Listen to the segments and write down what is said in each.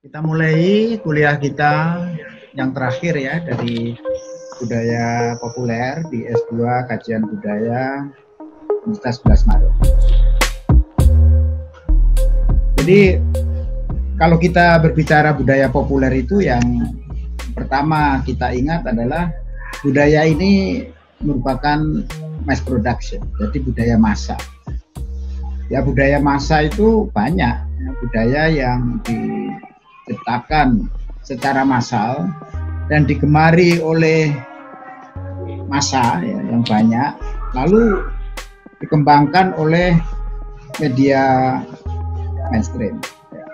Kita mulai kuliah kita yang terakhir ya dari budaya populer di S2 Kajian Budaya Universitas 11 Maret. Jadi kalau kita berbicara budaya populer itu yang pertama kita ingat adalah budaya ini merupakan mass production, jadi budaya massa. Ya budaya massa itu banyak, ya, budaya yang diciptakan secara massal dan digemari oleh massa ya, yang banyak, lalu dikembangkan oleh media mainstream, ya,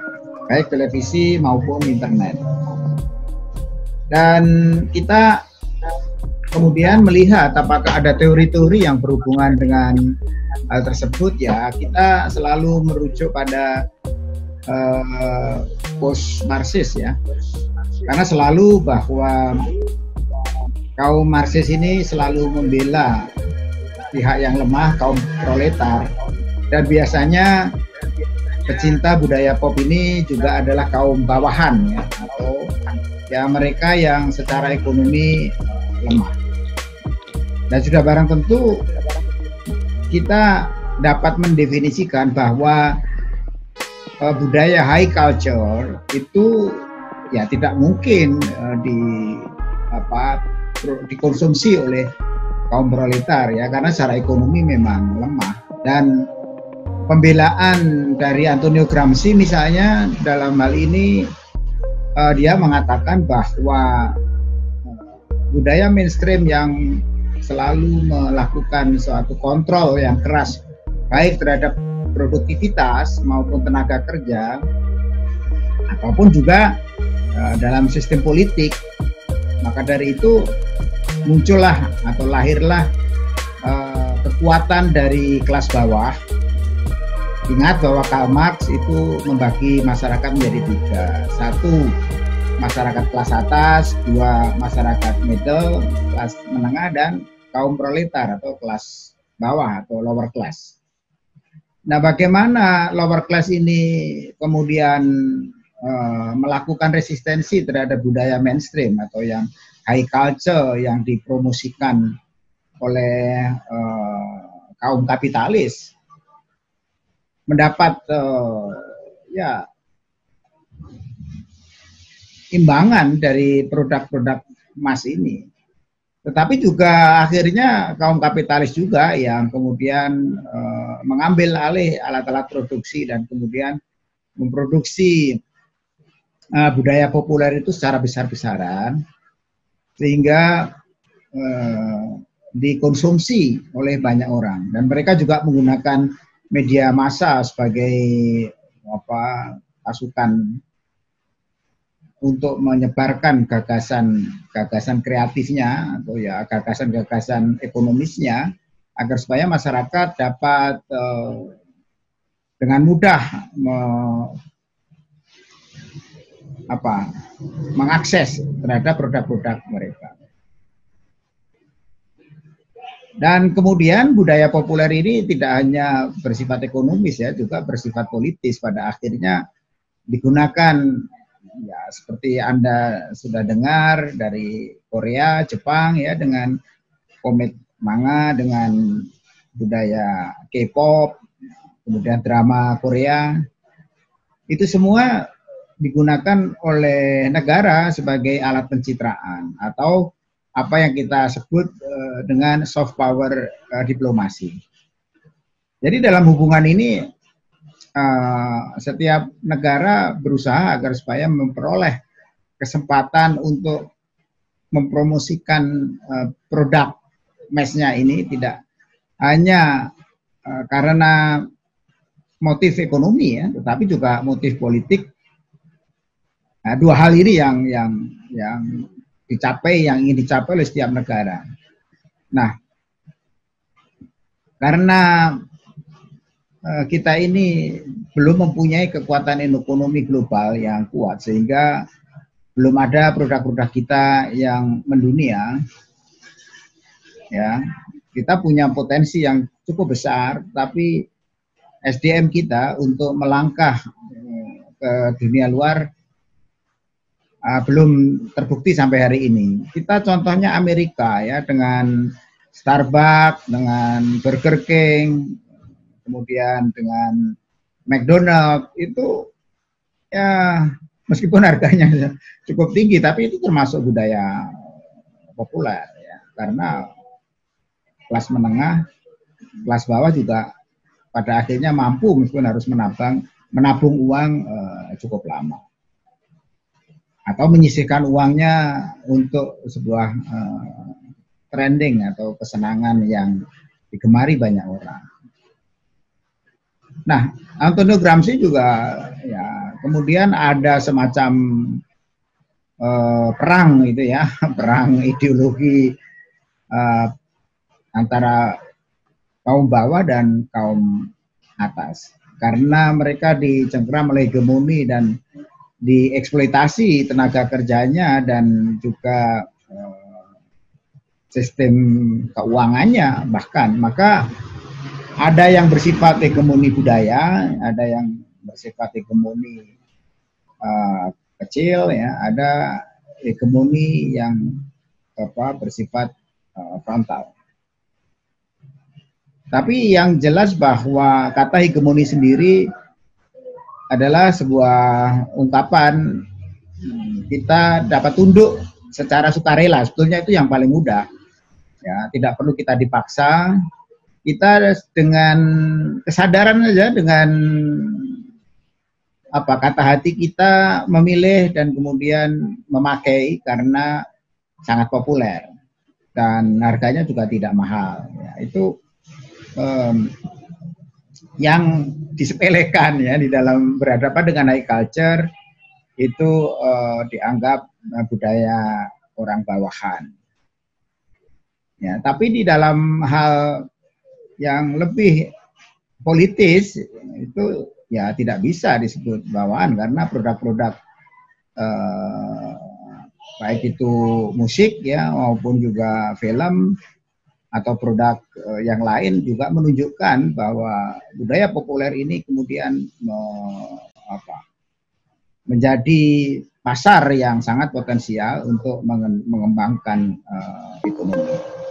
baik televisi maupun internet. Dan kita kemudian melihat apakah ada teori-teori yang berhubungan dengan hal tersebut ya kita selalu merujuk pada uh, post Marxis ya karena selalu bahwa kaum Marxis ini selalu membela pihak yang lemah kaum proletar dan biasanya pecinta budaya pop ini juga adalah kaum bawahan ya atau ya mereka yang secara ekonomi lemah. Dan sudah barang tentu kita dapat mendefinisikan bahwa uh, budaya high culture itu ya tidak mungkin uh, di apa dikonsumsi oleh kaum proletar ya. Karena secara ekonomi memang lemah. Dan pembelaan dari Antonio Gramsci misalnya dalam hal ini uh, dia mengatakan bahwa budaya mainstream yang selalu melakukan suatu kontrol yang keras baik terhadap produktivitas maupun tenaga kerja ataupun juga uh, dalam sistem politik maka dari itu muncullah atau lahirlah uh, kekuatan dari kelas bawah ingat bahwa Karl Marx itu membagi masyarakat menjadi tiga satu masyarakat kelas atas dua masyarakat middle kelas menengah dan kaum proletar atau kelas bawah atau lower class. Nah, bagaimana lower class ini kemudian uh, melakukan resistensi terhadap budaya mainstream atau yang high culture yang dipromosikan oleh uh, kaum kapitalis mendapat uh, ya imbangan dari produk-produk emas ini. Tetapi juga akhirnya kaum kapitalis juga yang kemudian uh, mengambil alih alat-alat produksi dan kemudian memproduksi uh, budaya populer itu secara besar-besaran sehingga uh, dikonsumsi oleh banyak orang. Dan mereka juga menggunakan media massa sebagai apa pasukan untuk menyebarkan gagasan-gagasan kreatifnya atau ya gagasan-gagasan ekonomisnya agar supaya masyarakat dapat uh, dengan mudah me, apa mengakses terhadap produk-produk mereka. Dan kemudian budaya populer ini tidak hanya bersifat ekonomis ya, juga bersifat politis. Pada akhirnya digunakan ya seperti Anda sudah dengar dari Korea, Jepang ya dengan komik manga dengan budaya K-pop, kemudian drama Korea. Itu semua digunakan oleh negara sebagai alat pencitraan atau apa yang kita sebut uh, dengan soft power uh, diplomasi. Jadi dalam hubungan ini uh, setiap negara berusaha agar supaya memperoleh kesempatan untuk mempromosikan produk mesnya ini tidak hanya uh, karena motif ekonomi ya, tetapi juga motif politik. Nah, dua hal ini yang yang yang dicapai, yang ingin dicapai oleh setiap negara. Nah, karena Eh, kita ini belum mempunyai kekuatan ekonomi global yang kuat sehingga belum ada produk-produk kita yang mendunia. Ya, kita punya potensi yang cukup besar, tapi SDM kita untuk melangkah eh, ke dunia luar uh, belum terbukti sampai hari ini. Kita contohnya Amerika ya dengan Starbucks, dengan Burger King, kemudian dengan McDonald. Itu ya meskipun harganya cukup tinggi tapi itu termasuk budaya populer ya. Karena kelas menengah kelas bawah juga pada akhirnya mampu meskipun harus menabang menabung uang uh, cukup lama atau menyisihkan uangnya untuk sebuah uh, trending atau kesenangan yang digemari banyak orang. Nah, Antonio Gramsci juga ya kemudian ada semacam uh, perang itu ya, perang ideologi uh, antara kaum bawah dan kaum atas. Karena mereka dicengkram oleh hegemoni dan dieksploitasi tenaga kerjanya dan juga uh, sistem keuangannya bahkan maka ada yang bersifat hegemoni budaya, ada yang bersifat hegemoni uh, kecil, ya, ada hegemoni yang apa bersifat uh, frontal. Tapi yang jelas bahwa kata hegemoni sendiri adalah sebuah ungkapan kita dapat tunduk secara sukarela. Sebetulnya itu yang paling mudah. Ya, tidak perlu kita dipaksa, kita dengan kesadaran saja dengan apa kata hati kita memilih dan kemudian memakai karena sangat populer dan harganya juga tidak mahal ya, itu um, yang disepelekan ya di dalam berhadapan dengan high culture itu uh, dianggap uh, budaya orang bawahan. Ya tapi di dalam hal yang lebih politis itu ya tidak bisa disebut bawaan karena produk-produk eh, baik itu musik ya maupun juga film atau produk eh, yang lain juga menunjukkan bahwa budaya populer ini kemudian me, apa, menjadi pasar yang sangat potensial untuk mengembangkan eh, ekonomi.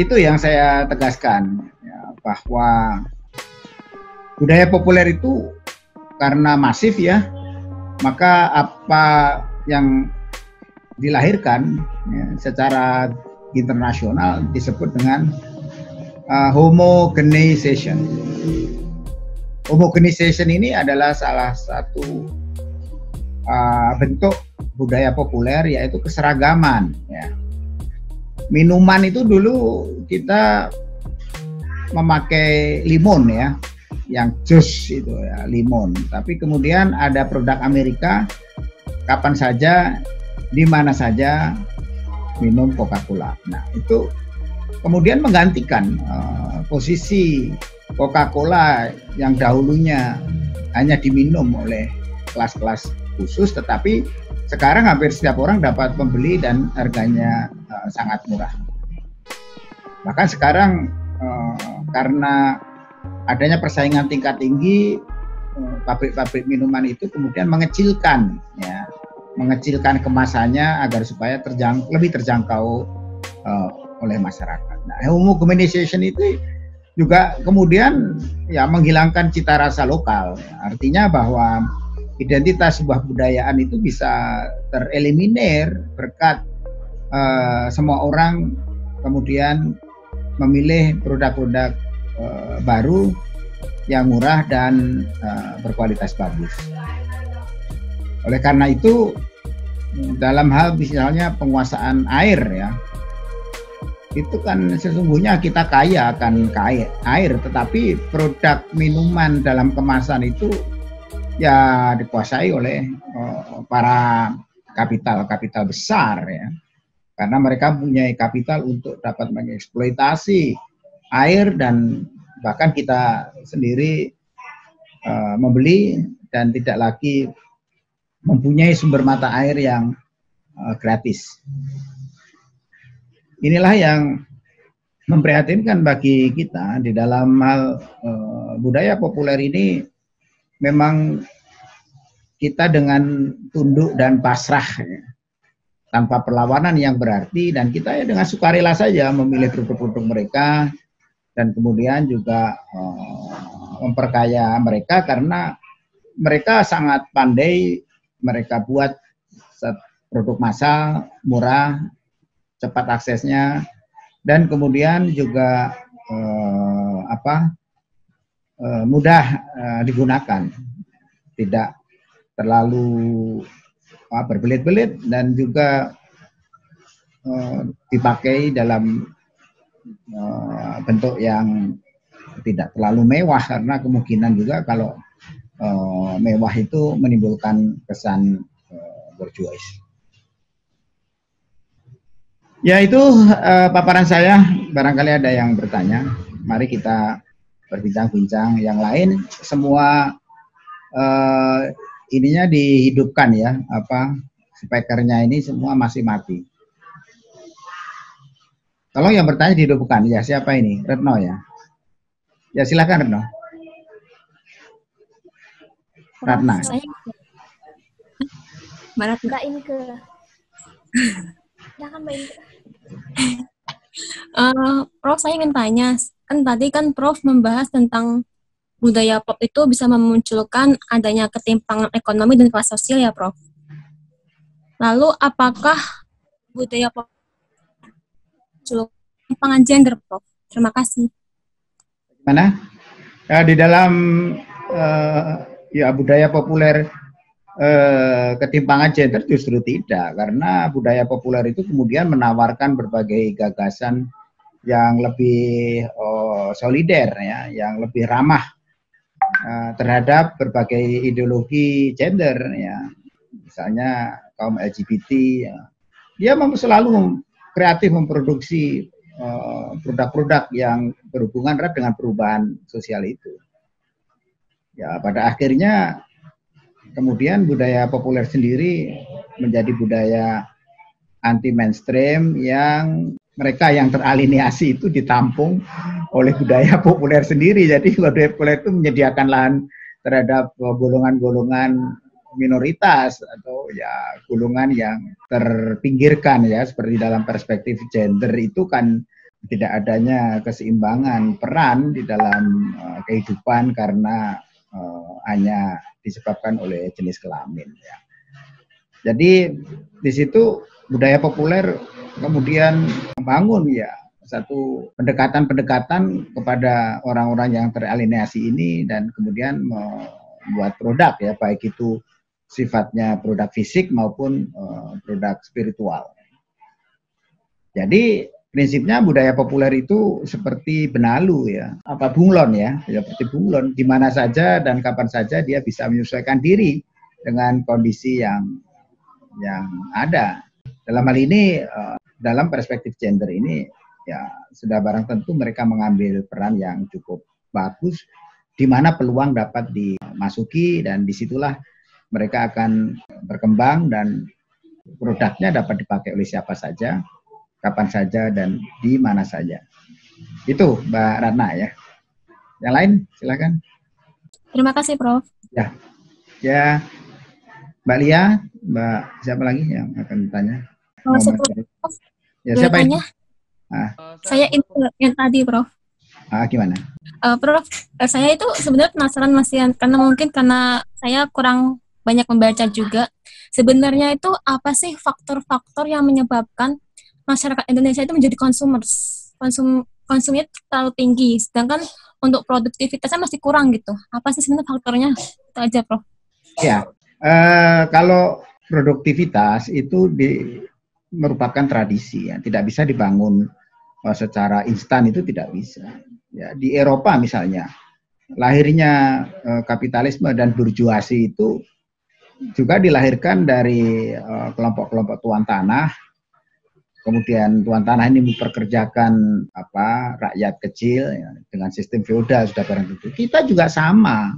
Itu yang saya tegaskan ya, bahwa budaya populer itu karena masif ya, maka apa yang dilahirkan ya, secara internasional disebut dengan uh, homogenization. Homogenization ini adalah salah satu uh, bentuk budaya populer yaitu keseragaman ya minuman itu dulu kita memakai limun ya yang jus itu ya limon. Tapi kemudian ada produk Amerika kapan saja di mana saja minum Coca-Cola. Nah itu kemudian menggantikan uh, posisi Coca-Cola yang dahulunya hanya diminum oleh kelas-kelas khusus tetapi sekarang hampir setiap orang dapat membeli dan harganya uh, sangat murah. Bahkan sekarang uh, karena adanya persaingan tingkat tinggi, eh, pabrik-pabrik uh, minuman itu kemudian mengecilkan, ya, mengecilkan kemasannya agar supaya terjang, lebih terjangkau uh, oleh masyarakat. Nah, homogenization itu juga kemudian ya menghilangkan cita rasa lokal. Artinya bahwa identitas sebuah budayaan itu bisa tereliminir berkat uh, semua orang kemudian memilih produk-produk uh, baru yang murah dan uh, berkualitas bagus. Oleh karena itu dalam hal misalnya penguasaan air ya itu kan sesungguhnya kita kaya akan kaya air tetapi produk minuman dalam kemasan itu ya dikuasai oleh uh, para kapital-kapital besar ya. karena mereka punya kapital untuk dapat mengeksploitasi air dan bahkan kita sendiri uh, membeli dan tidak lagi mempunyai sumber mata air yang uh, gratis. Inilah yang memprihatinkan bagi kita di dalam hal uh, budaya populer ini memang kita dengan tunduk dan pasrah ya tanpa perlawanan yang berarti dan kita ya dengan sukarela saja memilih produk-produk mereka dan kemudian juga uh, memperkaya mereka karena mereka sangat pandai mereka buat produk massal murah cepat aksesnya dan kemudian juga uh, apa uh, mudah uh, digunakan tidak terlalu berbelit-belit dan juga uh, dipakai dalam bentuk yang tidak terlalu mewah karena kemungkinan juga kalau mewah itu menimbulkan kesan uh, bourgeois. Ya itu uh, paparan saya. Barangkali ada yang bertanya. Mari kita berbincang-bincang. Yang lain semua uh, ininya dihidupkan ya, apa speakernya ini semua masih mati. Kalau yang bertanya dihidupkan, ya siapa ini? Retno ya. Ya silakan Retno. Ratna. Saya Mbak Mbak Inke. Jangan Mbak Inke. Uh, Prof, saya ingin tanya, kan tadi kan Prof membahas tentang budaya pop itu bisa memunculkan adanya ketimpangan ekonomi dan kelas sosial ya, Prof. Lalu apakah budaya pop ketimpangan gender, Prof? Terima kasih. Mana? Ya, di dalam uh, ya budaya populer uh, ketimpangan gender justru tidak, karena budaya populer itu kemudian menawarkan berbagai gagasan yang lebih uh, solider ya, yang lebih ramah uh, terhadap berbagai ideologi gender ya misalnya kaum LGBT ya. dia selalu kreatif memproduksi eh, produk-produk uh, yang berhubungan erat dengan perubahan sosial itu ya pada akhirnya kemudian budaya populer sendiri menjadi budaya anti mainstream yang mereka yang teraliniasi itu ditampung oleh budaya populer sendiri. Jadi budaya populer itu menyediakan lahan terhadap golongan-golongan minoritas atau ya golongan yang terpinggirkan ya seperti dalam perspektif gender itu kan tidak adanya keseimbangan peran di dalam uh, kehidupan karena uh, hanya disebabkan oleh jenis kelamin ya. Jadi di situ budaya populer kemudian membangun ya satu pendekatan-pendekatan kepada orang-orang yang teralienasi ini dan kemudian membuat produk ya baik itu sifatnya produk fisik maupun uh, produk spiritual. Jadi prinsipnya budaya populer itu seperti benalu ya, apa bunglon ya, ya seperti bunglon. Di mana saja dan kapan saja dia bisa menyesuaikan diri dengan kondisi yang yang ada. Dalam hal ini uh, dalam perspektif gender ini ya sudah barang tentu mereka mengambil peran yang cukup bagus. Di mana peluang dapat dimasuki dan di situlah mereka akan berkembang dan produknya dapat dipakai oleh siapa saja, kapan saja dan di mana saja. Itu Mbak Ratna ya. Yang lain silakan. Terima kasih Prof. Ya, ya Mbak Lia, Mbak siapa lagi yang akan bertanya? Oh, Ya, siapa ini? Ah. Saya itu yang tadi, Prof. Ah, gimana? Uh, Prof, uh, saya itu sebenarnya penasaran masih karena mungkin karena saya kurang banyak membaca juga. Sebenarnya itu apa sih faktor-faktor yang menyebabkan masyarakat Indonesia itu menjadi consumers? Konsum konsumnya terlalu tinggi, sedangkan untuk produktivitasnya masih kurang gitu. Apa sih sebenarnya faktornya? Itu aja, Prof. Ya, uh, kalau produktivitas itu di merupakan tradisi ya, tidak bisa dibangun uh, secara instan itu tidak bisa. Ya, di Eropa misalnya, lahirnya uh, kapitalisme dan burjuasi itu juga dilahirkan dari kelompok-kelompok tuan tanah kemudian tuan tanah ini memperkerjakan apa rakyat kecil ya, dengan sistem feodal sudah barang tentu. Kita juga sama.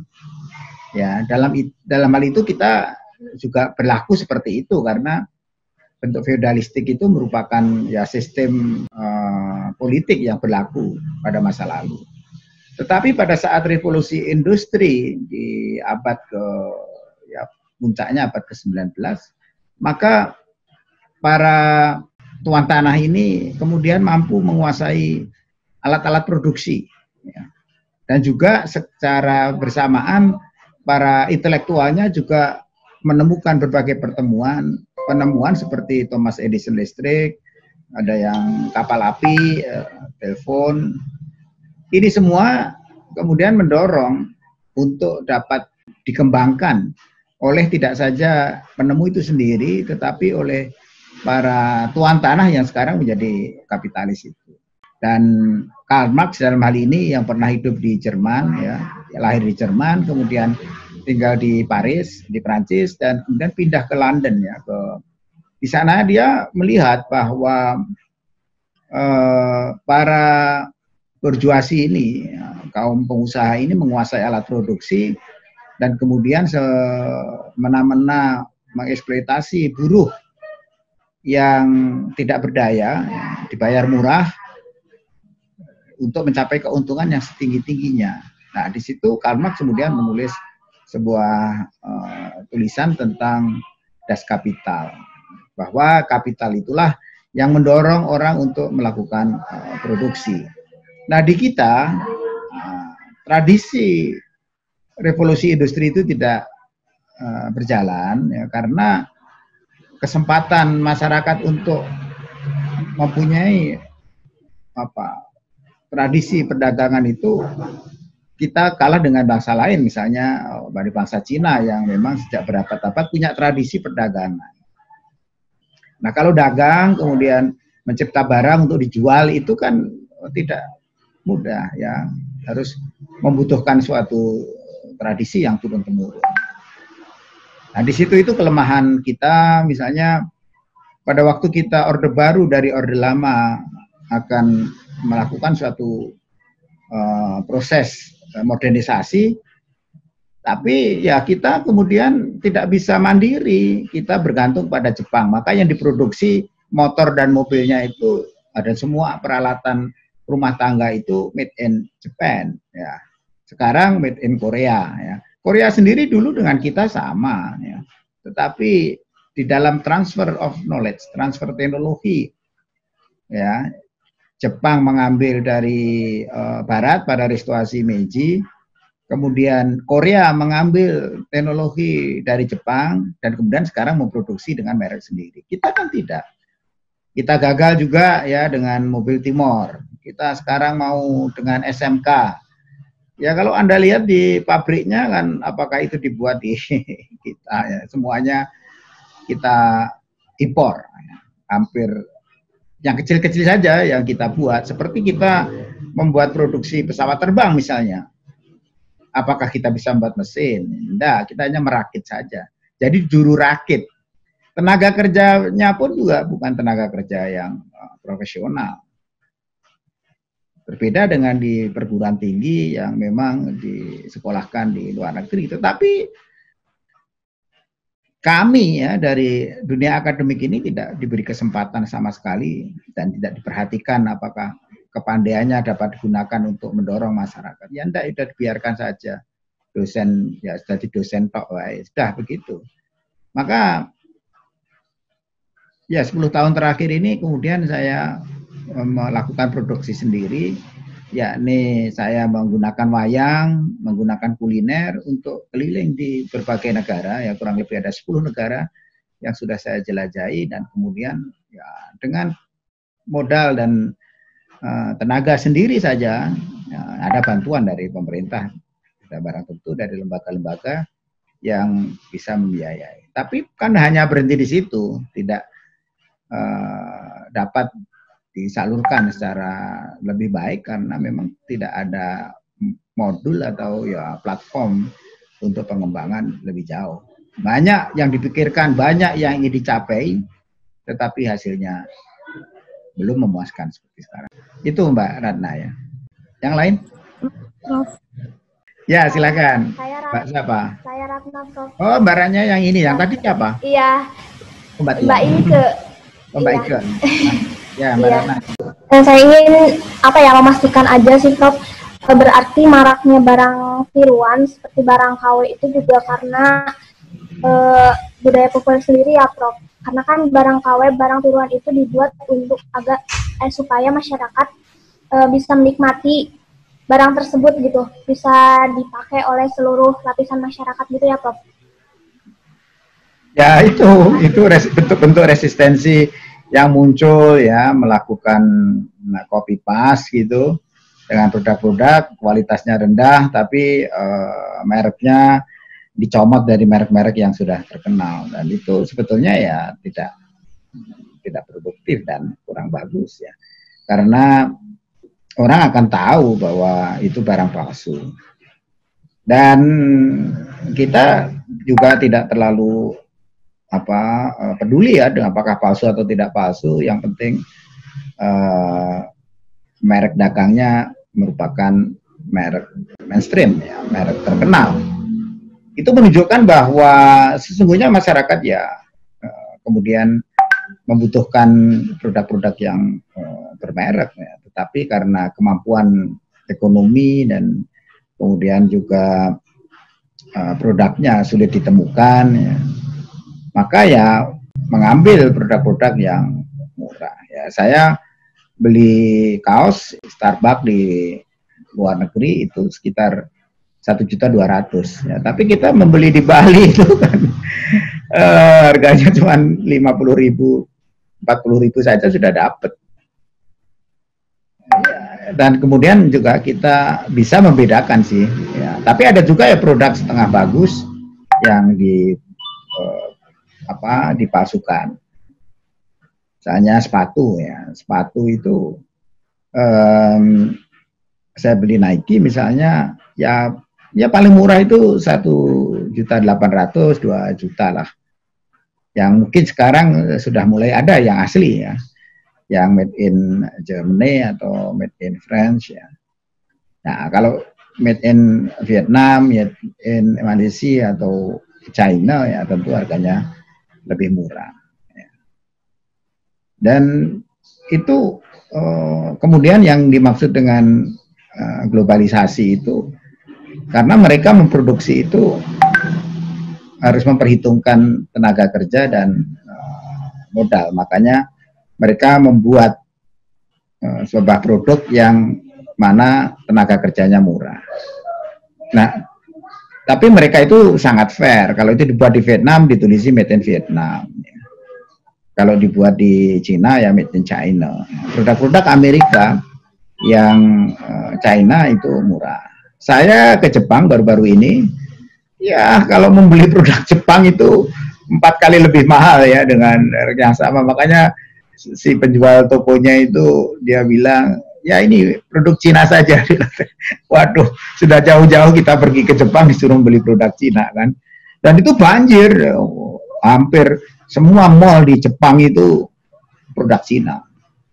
Ya, dalam dalam hal itu kita juga berlaku seperti itu karena bentuk feodalistik itu merupakan ya sistem uh, politik yang berlaku pada masa lalu. Tetapi pada saat revolusi industri di abad ke ya puncaknya abad ke-19, maka para tuan tanah ini kemudian mampu menguasai alat-alat produksi ya. dan juga secara bersamaan para intelektualnya juga menemukan berbagai pertemuan penemuan seperti Thomas Edison listrik, ada yang kapal api, eh, telepon. Ini semua kemudian mendorong untuk dapat dikembangkan oleh tidak saja penemu itu sendiri, tetapi oleh para tuan tanah yang sekarang menjadi kapitalis itu. Dan Karl Marx dalam hal ini yang pernah hidup di Jerman, ya, lahir di Jerman, kemudian tinggal di Paris, di Prancis, dan kemudian pindah ke London ya, ke di sana dia melihat bahwa eh, para berjuasi ini, ya, kaum pengusaha ini menguasai alat produksi dan kemudian semena-mena mengeksploitasi buruh yang tidak berdaya, dibayar murah untuk mencapai keuntungan yang setinggi-tingginya. Nah, di situ Karl Marx kemudian menulis sebuah uh, tulisan tentang das kapital bahwa kapital itulah yang mendorong orang untuk melakukan uh, produksi. Nah, di kita uh, tradisi revolusi industri itu tidak uh, berjalan ya karena kesempatan masyarakat untuk mempunyai apa tradisi perdagangan itu kita kalah dengan bangsa lain misalnya dari bangsa Cina yang memang sejak berabad-abad punya tradisi perdagangan. Nah kalau dagang kemudian mencipta barang untuk dijual itu kan tidak mudah ya harus membutuhkan suatu tradisi yang turun temurun. Nah di situ itu kelemahan kita misalnya pada waktu kita orde baru dari orde lama akan melakukan suatu uh, proses modernisasi tapi ya kita kemudian tidak bisa mandiri, kita bergantung pada Jepang. Maka yang diproduksi motor dan mobilnya itu ada semua peralatan rumah tangga itu made in Japan ya. Sekarang made in Korea ya. Korea sendiri dulu dengan kita sama ya. Tetapi di dalam transfer of knowledge, transfer teknologi ya, Jepang mengambil dari uh, Barat pada restorasi Meiji, kemudian Korea mengambil teknologi dari Jepang dan kemudian sekarang memproduksi dengan merek sendiri. Kita kan tidak. Kita gagal juga ya dengan mobil Timor. Kita sekarang mau dengan SMK. Ya kalau Anda lihat di pabriknya kan apakah itu dibuat di kita ya semuanya kita impor. Hampir yang kecil-kecil saja yang kita buat. Seperti kita membuat produksi pesawat terbang misalnya. Apakah kita bisa membuat mesin? Tidak, kita hanya merakit saja. Jadi juru rakit. Tenaga kerjanya pun juga bukan tenaga kerja yang uh, profesional. Berbeda dengan di perguruan tinggi yang memang disekolahkan di luar negeri. Tetapi kami ya dari dunia akademik ini tidak diberi kesempatan sama sekali dan tidak diperhatikan apakah kepandaiannya dapat digunakan untuk mendorong masyarakat. Ya enggak, sudah dibiarkan saja. Dosen ya jadi dosen tok sudah begitu. Maka ya 10 tahun terakhir ini kemudian saya melakukan produksi sendiri yakni saya menggunakan wayang, menggunakan kuliner untuk keliling di berbagai negara, ya kurang lebih ada 10 negara yang sudah saya jelajahi dan kemudian ya dengan modal dan uh, tenaga sendiri saja ya, ada bantuan dari pemerintah, ada barang tentu dari lembaga-lembaga yang bisa membiayai. Tapi kan hanya berhenti di situ, tidak uh, dapat disalurkan secara lebih baik karena memang tidak ada modul atau ya platform untuk pengembangan lebih jauh. Banyak yang dipikirkan, banyak yang ingin dicapai, tetapi hasilnya belum memuaskan seperti sekarang. Itu Mbak Ratna ya. Yang lain? Prof. Ya, silakan. Saya Ratna. Mbak siapa? Saya Ratna, Prof. Oh, Mbak Ratna yang ini. Yang tadi siapa? Iya. Mbak, Mbak Ike. Oh, Mbak iya. Ike. ya, Mbak iya. Ratna. Dan saya ingin apa ya memastikan aja sih, Prof. Berarti maraknya barang tiruan seperti barang KW itu juga karena uh, budaya populer sendiri ya, Prof. Karena kan barang KW, barang tiruan itu dibuat untuk agak eh, supaya masyarakat uh, bisa menikmati barang tersebut gitu bisa dipakai oleh seluruh lapisan masyarakat gitu ya Prof? Ya itu itu bentuk-bentuk resistensi yang muncul ya melakukan nah, copy paste gitu dengan produk-produk kualitasnya rendah tapi uh, mereknya dicomot dari merek-merek yang sudah terkenal dan itu sebetulnya ya tidak tidak produktif dan kurang bagus ya karena orang akan tahu bahwa itu barang palsu. Dan kita juga tidak terlalu apa eh, peduli ya dengan apakah palsu atau tidak palsu. Yang penting uh, merek dagangnya merupakan merek mainstream ya, merek terkenal. Itu menunjukkan bahwa sesungguhnya masyarakat ya uh, kemudian membutuhkan produk-produk yang uh, bermerek ya tapi karena kemampuan ekonomi dan kemudian juga uh, produknya sulit ditemukan, ya, maka ya mengambil produk-produk yang murah. Ya, saya beli kaos Starbucks di luar negeri itu sekitar satu juta dua ratus. Ya, tapi kita membeli di Bali itu kan uh, harganya cuma lima puluh ribu, empat puluh ribu saja sudah dapat dan kemudian juga kita bisa membedakan sih ya tapi ada juga ya produk setengah bagus yang di apa dipalsukan misalnya sepatu ya. Sepatu itu um, saya beli Nike misalnya ya ya paling murah itu satu juta delapan ratus dua juta lah. Yang mungkin sekarang sudah mulai ada yang asli ya. Yang made in Germany atau made in France ya. Nah, kalau made in Vietnam, made in Malaysia atau China ya tentu harganya lebih murah. Ya. Dan itu uh, kemudian yang dimaksud dengan uh, globalisasi itu karena mereka memproduksi itu harus memperhitungkan tenaga kerja dan uh, modal. Makanya mereka membuat sebuah produk yang mana tenaga kerjanya murah. Nah, tapi mereka itu sangat fair. Kalau itu dibuat di Vietnam, ditulisi made in Vietnam. Kalau dibuat di Cina, ya made in China. Produk-produk Amerika yang uh, China itu murah. Saya ke Jepang baru-baru ini, ya kalau membeli produk Jepang itu empat kali lebih mahal ya dengan yang sama. Makanya si penjual tokonya itu dia bilang ya ini produk Cina saja. Waduh, sudah jauh-jauh kita pergi ke Jepang disuruh beli produk Cina kan. Dan itu banjir, hampir semua mall di Jepang itu produk Cina.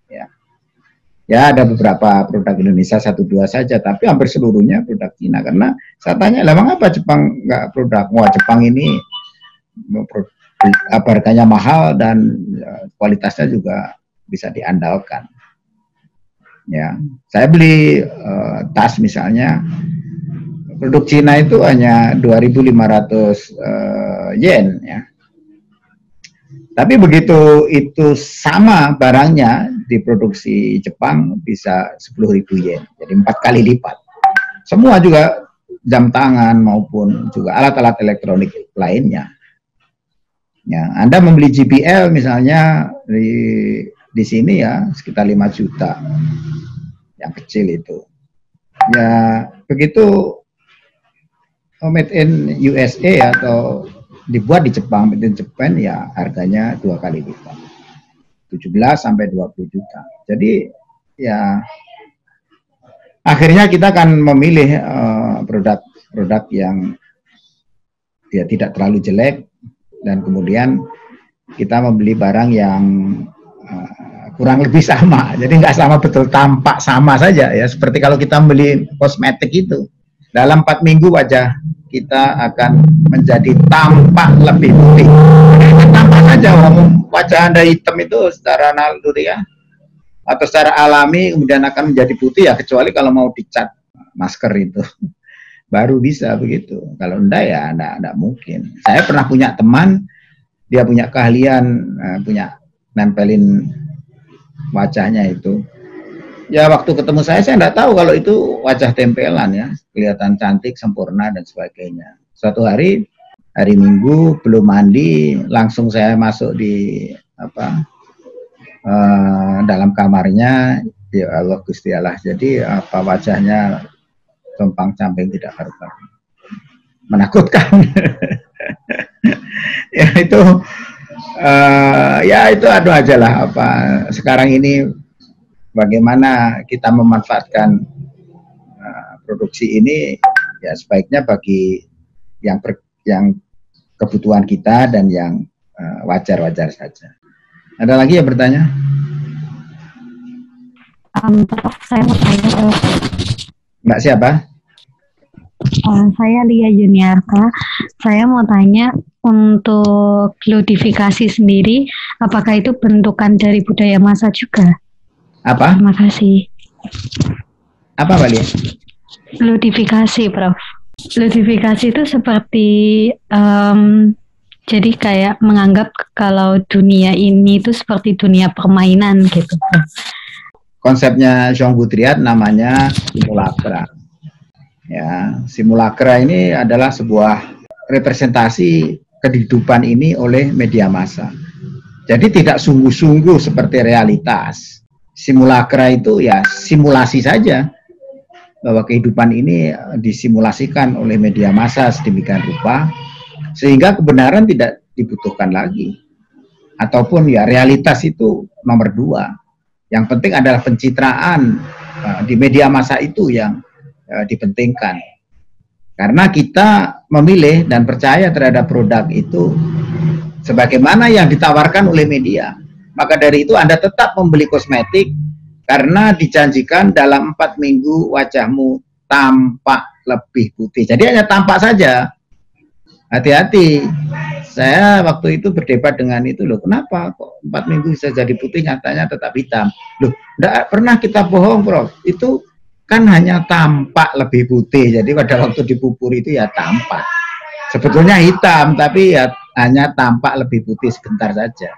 Ya, ya ada beberapa produk Indonesia satu dua saja, tapi hampir seluruhnya produk Cina. Karena saya tanya, lah apa Jepang nggak produk? Wah Jepang ini apa harganya mahal dan ya, kualitasnya juga bisa diandalkan. Ya, saya beli uh, tas misalnya produk Cina itu hanya 2.500 uh, yen ya. Tapi begitu itu sama barangnya diproduksi Jepang bisa 10.000 yen, jadi empat kali lipat. Semua juga jam tangan maupun juga alat-alat elektronik lainnya Ya, Anda membeli JBL misalnya di di sini ya sekitar 5 juta. Yang kecil itu. Ya, begitu made in USA atau dibuat di Jepang, made in Japan ya harganya dua kali lipat. 17 sampai 20 juta. Jadi ya akhirnya kita akan memilih eh, produk-produk uh, yang ya tidak terlalu jelek dan kemudian kita membeli barang yang kurang lebih sama. Jadi nggak sama betul tampak sama saja ya. Seperti kalau kita beli kosmetik itu dalam empat minggu wajah kita akan menjadi tampak lebih putih. Tampak saja wajah anda hitam itu secara naluri ya atau secara alami kemudian akan menjadi putih ya kecuali kalau mau dicat masker itu baru bisa begitu. Kalau enggak ya enggak, enggak mungkin. Saya pernah punya teman dia punya keahlian uh, punya nempelin wajahnya itu. Ya waktu ketemu saya saya enggak tahu kalau itu wajah tempelan ya, kelihatan cantik, sempurna dan sebagainya. Suatu hari hari Minggu belum mandi, langsung saya masuk di apa uh, dalam kamarnya ya Allah Gusti Allah. Jadi apa wajahnya compang camping tidak karu-karu. Menakutkan. ya itu uh, ya itu aduh aja lah apa sekarang ini bagaimana kita memanfaatkan uh, produksi ini ya sebaiknya bagi yang per, yang kebutuhan kita dan yang eh, wajar-wajar uh, saja. Ada lagi yang bertanya? Um, saya mau tanya. Mbak siapa? Uh, saya Lia Juniarka. Saya mau tanya untuk ludifikasi sendiri, apakah itu bentukan dari budaya masa juga? Apa? Terima kasih. Apa Mbak Lia? Ludifikasi, Prof. Ludifikasi itu seperti um, jadi kayak menganggap kalau dunia ini itu seperti dunia permainan gitu. Konsepnya Jean Butriat namanya simulacra Ya, simulacra ini adalah sebuah representasi kehidupan ini oleh media massa. Jadi tidak sungguh-sungguh seperti realitas. Simulacra itu ya simulasi saja bahwa kehidupan ini disimulasikan oleh media massa sedemikian rupa sehingga kebenaran tidak dibutuhkan lagi. Ataupun ya realitas itu nomor dua. Yang penting adalah pencitraan uh, di media massa itu yang uh, dipentingkan. Karena kita memilih dan percaya terhadap produk itu sebagaimana yang ditawarkan oleh media. Maka dari itu Anda tetap membeli kosmetik karena dijanjikan dalam empat minggu wajahmu tampak lebih putih. Jadi hanya tampak saja. Hati-hati. Saya waktu itu berdebat dengan itu loh. Kenapa kok empat minggu bisa jadi putih nyatanya tetap hitam? Loh, tidak pernah kita bohong, Prof. Itu kan hanya tampak lebih putih. Jadi pada waktu dipupur itu ya tampak. Sebetulnya hitam, tapi ya hanya tampak lebih putih sebentar saja.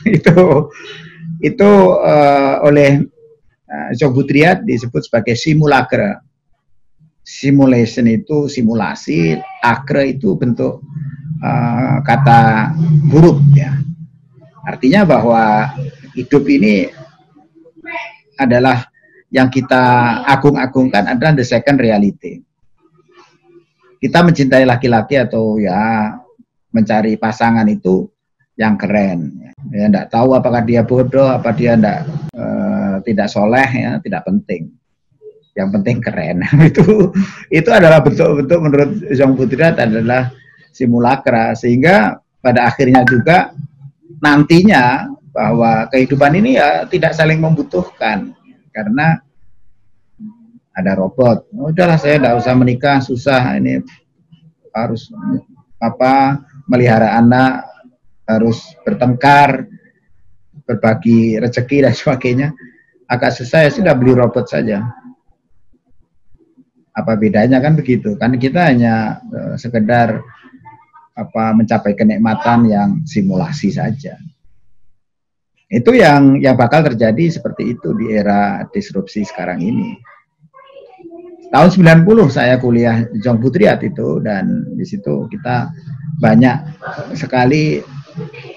itu itu uh, oleh uh, Jobutriat disebut sebagai simulacra. Simulation itu simulasi, akre itu bentuk uh, kata huruf ya. Artinya bahwa hidup ini adalah yang kita agung-agungkan adalah the second reality. Kita mencintai laki-laki atau ya mencari pasangan itu yang keren. Ya, tidak tahu apakah dia bodoh, apa dia tidak uh, tidak soleh, ya tidak penting. Yang penting keren. itu itu adalah bentuk-bentuk menurut Jean Putri adalah simulakra sehingga pada akhirnya juga nantinya bahwa kehidupan ini ya tidak saling membutuhkan karena ada robot. Oh, udahlah saya tidak usah menikah, susah ini harus apa melihara anak, harus bertengkar, berbagi rezeki dan sebagainya. Agak susah ya sudah beli robot saja. Apa bedanya kan begitu? Kan kita hanya uh, sekedar apa mencapai kenikmatan yang simulasi saja. Itu yang yang bakal terjadi seperti itu di era disrupsi sekarang ini. Tahun 90 saya kuliah Jong Putriat itu dan di situ kita banyak sekali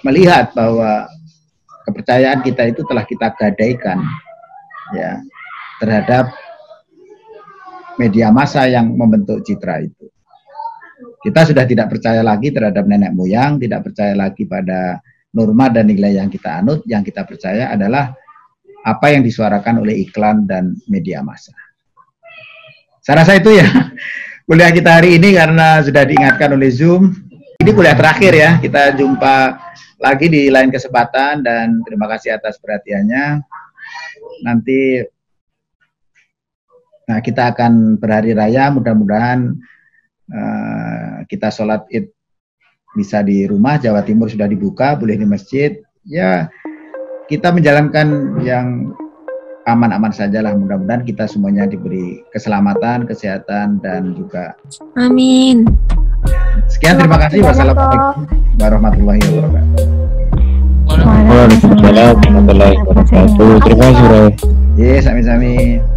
melihat bahwa kepercayaan kita itu telah kita gadaikan ya terhadap media massa yang membentuk citra itu. Kita sudah tidak percaya lagi terhadap nenek moyang, tidak percaya lagi pada norma dan nilai yang kita anut, yang kita percaya adalah apa yang disuarakan oleh iklan dan media massa. Saya rasa itu ya kuliah kita hari ini karena sudah diingatkan oleh Zoom. Ini kuliah terakhir ya, kita jumpa lagi di lain kesempatan dan terima kasih atas perhatiannya. Nanti nah kita akan berhari raya mudah-mudahan uh, kita sholat id bisa di rumah Jawa Timur sudah dibuka boleh di masjid ya kita menjalankan yang aman-aman saja lah mudah-mudahan kita semuanya diberi keselamatan, kesehatan dan juga amin. Sekian terima kasih wassalamualaikum warahmatullahi wabarakatuh. Waalaikumsalam warahmatullahi wabarakatuh. Terima kasih, Bro. Yes, sami-sami.